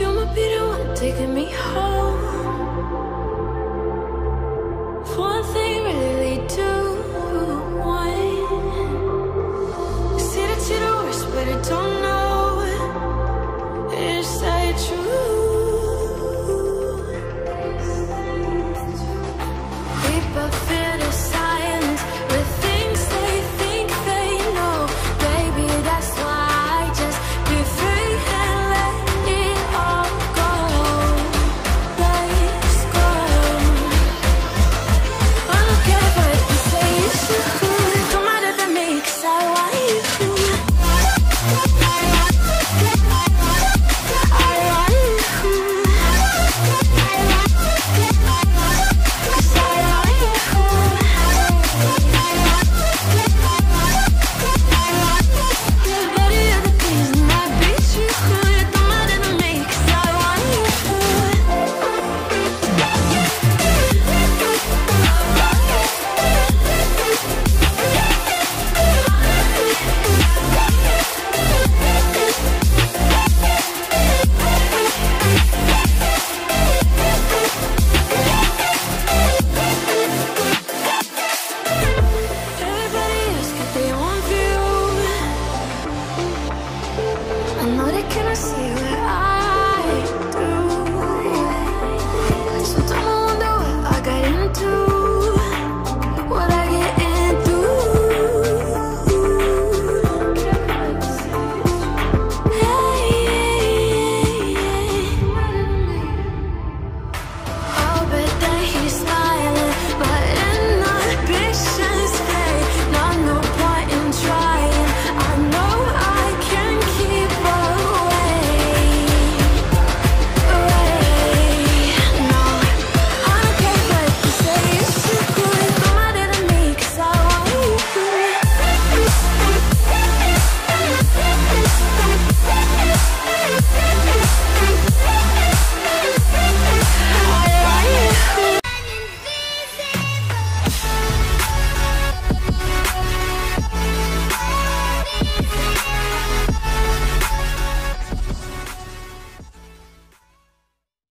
You might be the one taking me home. do